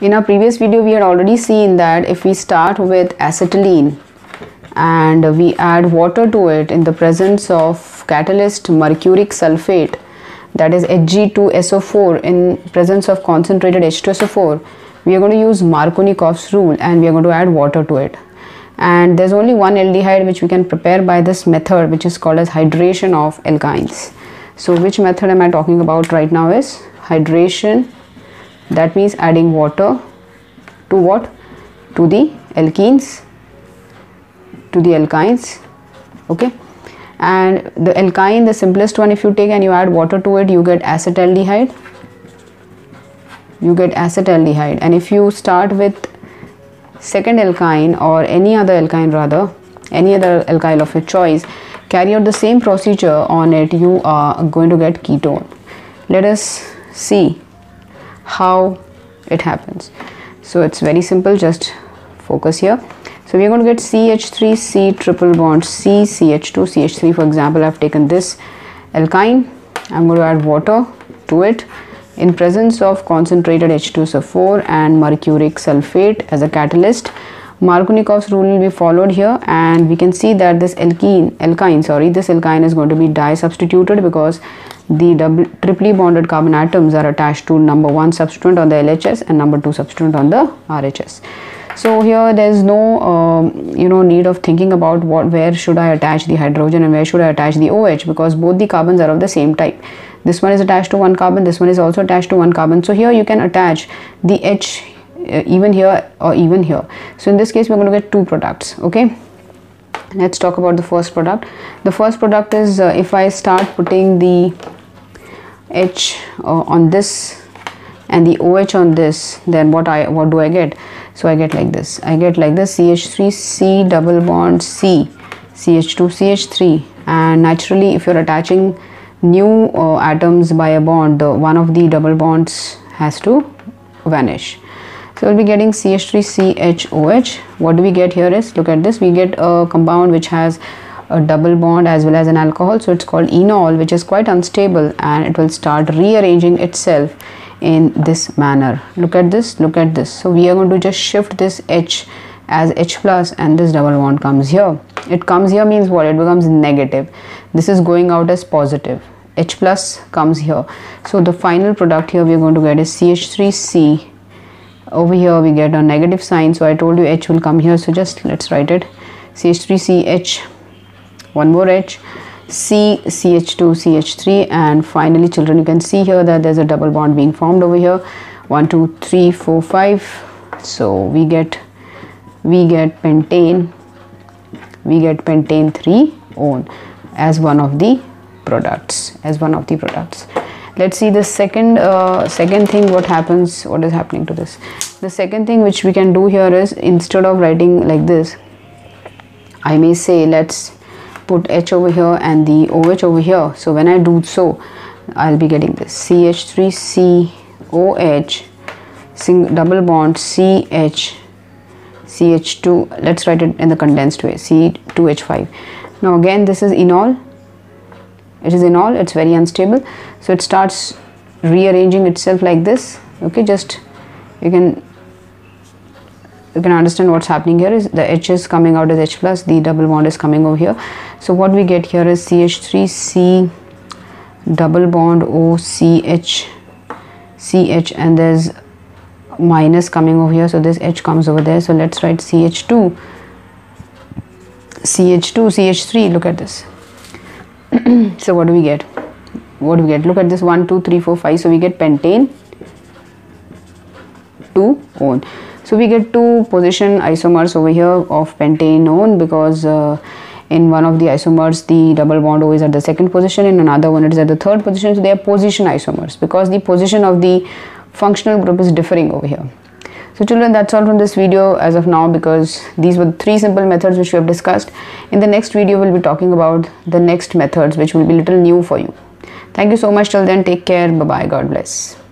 in our previous video we had already seen that if we start with acetylene and we add water to it in the presence of catalyst mercuric sulfate that is Hg2SO4 in presence of concentrated H2SO4 we are going to use Markovnikov's rule and we are going to add water to it. And there's only one aldehyde which we can prepare by this method which is called as hydration of alkynes. So which method am I talking about right now is? Hydration that means adding water to what? To the alkenes to the alkynes okay? And the alkyne the simplest one if you take and you add water to it you get acetaldehyde. You get acetaldehyde. And if you start with second alkyne or any other alkyne rather any other alkyl of your choice carry out the same procedure on it you are going to get ketone. Let us see how it happens. So it's very simple just focus here. So we're going to get CH3 C triple bond C CH2 CH3 for example I've taken this alkyne. I'm going to add water to it. In presence of concentrated H2SO4 and mercuric sulfate as a catalyst Markovnikov's rule will be followed here and we can see that this alkene, alkyne sorry this alkyne is going to be di substituted because the double, triply bonded carbon atoms are attached to number 1 substituent on the LHS and number 2 substituent on the RHS. So here there is no um, you know need of thinking about what where should I attach the hydrogen and where should I attach the OH because both the carbons are of the same type. This one is attached to one carbon, this one is also attached to one carbon. So here you can attach the H uh, even here or even here. So in this case we're going to get two products okay let's talk about the first product the first product is uh, if I start putting the H uh, on this and the OH on this then what I what do I get? So I get like this. I get like this CH3 C double bond C CH2 CH3 and naturally if you're attaching new uh, atoms by a bond the one of the double bonds has to vanish. So we'll be getting CH3CHOH what do we get here is look at this we get a compound which has a double bond as well as an alcohol. So it's called enol which is quite unstable and it will start rearranging itself in this manner. Look at this look at this. So we are going to just shift this H as H plus and this double bond comes here. It comes here means what? It becomes negative. This is going out as positive. H plus comes here. So the final product here we are going to get is CH3C over here we get a negative sign. So I told you H will come here. So just let's write it. CH3CH one more H C CH2 CH3 and finally children you can see here that there's a double bond being formed over here. One two three four five. So we get we get pentane we get pentane 3 on as one of the products as one of the products. Let's see the second uh, second thing what happens what is happening to this. The second thing which we can do here is instead of writing like this I may say let's put H over here and the OH over here. So when I do so I'll be getting this. CH3COH single double bond CH CH2 let's write it in the condensed way C2H5 now again this is enol. It is enol. It's very unstable. So it starts rearranging itself like this. Okay just you can you can understand what's happening here is the H is coming out as H plus the double bond is coming over here. So what we get here is CH3C double bond O CH CH and there's minus coming over here. So this H comes over there. So let's write CH2 CH2 CH3 look at this. So what do we get? What do we get? Look at this 1 2 3 4 5 so we get pentane 2 on so we get two position isomers over here of pentanone because uh, in one of the isomers the double bond O is at the second position in another one it is at the third position so they are position isomers because the position of the functional group is differing over here. So children that's all from this video as of now because these were three simple methods which we have discussed. In the next video we'll be talking about the next methods which will be little new for you. Thank you so much till then take care bye bye God bless.